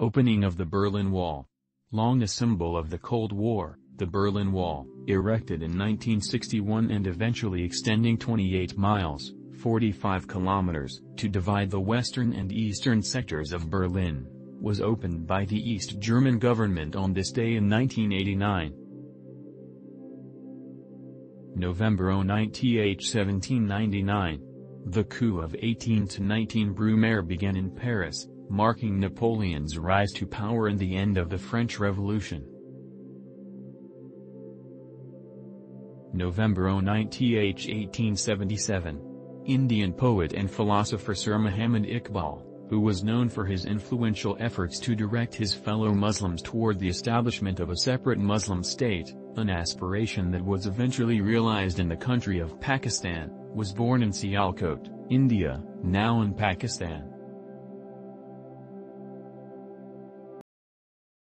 Opening of the Berlin Wall. Long a symbol of the Cold War, the Berlin Wall, erected in 1961 and eventually extending 28 miles, 45 kilometers, to divide the western and eastern sectors of Berlin, was opened by the East German government on this day in 1989. November 09 th 1799. The coup of 18-19 Brumaire began in Paris, marking Napoleon's rise to power and the end of the French Revolution. November 09 th 1877. Indian poet and philosopher Sir Muhammad Iqbal, who was known for his influential efforts to direct his fellow Muslims toward the establishment of a separate Muslim state, an aspiration that was eventually realized in the country of Pakistan, was born in Sialkot, India, now in Pakistan.